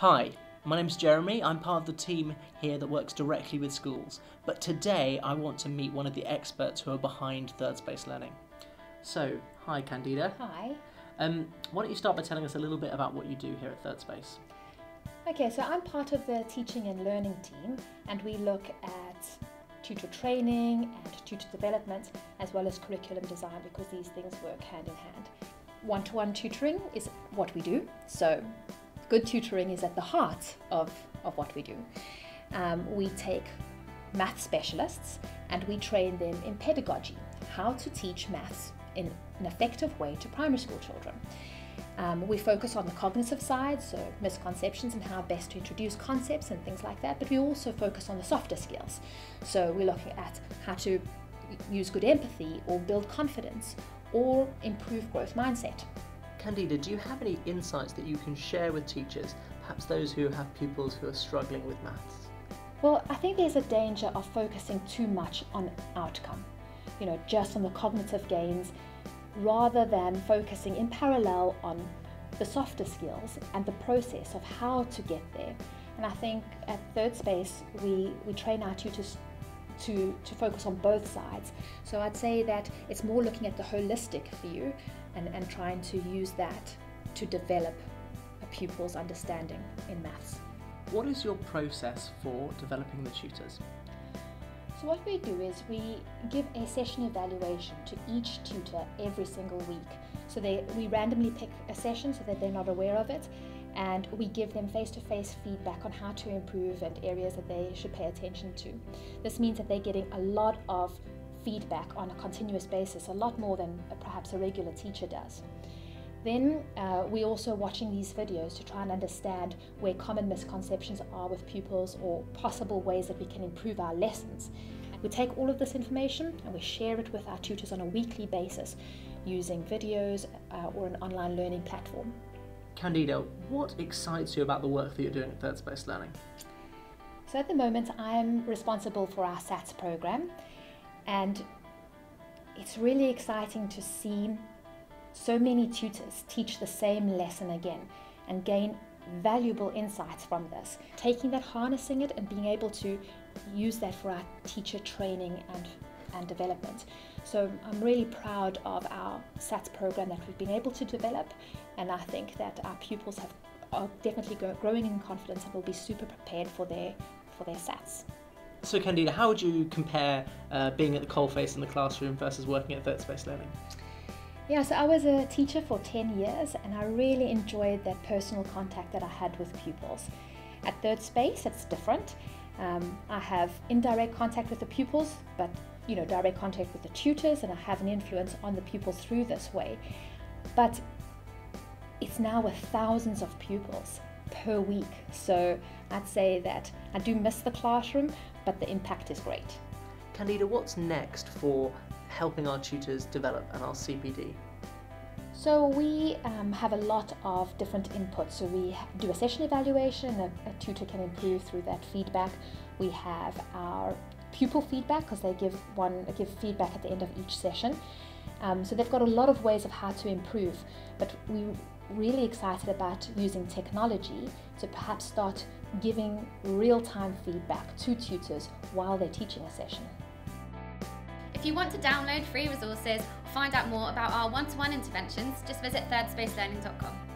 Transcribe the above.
Hi, my name's Jeremy. I'm part of the team here that works directly with schools. But today I want to meet one of the experts who are behind Third Space Learning. So, hi Candida. Hi. Um, why don't you start by telling us a little bit about what you do here at Third Space? Okay, so I'm part of the teaching and learning team, and we look at tutor training and tutor development as well as curriculum design because these things work hand in hand. One to one tutoring is what we do, so good tutoring is at the heart of, of what we do. Um, we take math specialists and we train them in pedagogy, how to teach maths in an effective way to primary school children. Um, we focus on the cognitive side, so misconceptions and how best to introduce concepts and things like that, but we also focus on the softer skills. So we're looking at how to use good empathy or build confidence or improve growth mindset. Candida, do you have any insights that you can share with teachers, perhaps those who have pupils who are struggling with maths? Well, I think there's a danger of focusing too much on outcome, you know, just on the cognitive gains, rather than focusing in parallel on the softer skills and the process of how to get there. And I think at Third Space, we, we train our tutors to, to focus on both sides. So I'd say that it's more looking at the holistic view and, and trying to use that to develop a pupil's understanding in maths. What is your process for developing the tutors? So what we do is we give a session evaluation to each tutor every single week. So they, we randomly pick a session so that they're not aware of it and we give them face-to-face feedback on how to improve and areas that they should pay attention to. This means that they're getting a lot of feedback on a continuous basis, a lot more than perhaps a regular teacher does. Then uh, we're also watching these videos to try and understand where common misconceptions are with pupils or possible ways that we can improve our lessons. We take all of this information and we share it with our tutors on a weekly basis using videos uh, or an online learning platform. Candida, what excites you about the work that you're doing at Third Space Learning? So at the moment, I'm responsible for our SATS program, and it's really exciting to see so many tutors teach the same lesson again and gain valuable insights from this. Taking that, harnessing it, and being able to use that for our teacher training and, and development. So I'm really proud of our SATS program that we've been able to develop, and I think that our pupils have are definitely growing in confidence and will be super prepared for their for their SATs. So Candida, how would you compare uh, being at the coalface in the classroom versus working at Third Space Learning? Yeah, so I was a teacher for 10 years and I really enjoyed that personal contact that I had with pupils. At Third Space, it's different. Um, I have indirect contact with the pupils, but you know, direct contact with the tutors, and I have an influence on the pupils through this way. But it's now with thousands of pupils per week, so I'd say that I do miss the classroom, but the impact is great. Candida, what's next for helping our tutors develop and our CPD? So we um, have a lot of different inputs. So we do a session evaluation, a, a tutor can improve through that feedback. We have our pupil feedback because they give one give feedback at the end of each session. Um, so they've got a lot of ways of how to improve, but we're really excited about using technology to perhaps start giving real-time feedback to tutors while they're teaching a session. If you want to download free resources or find out more about our one-to-one interventions, just visit thirdspacelearning.com.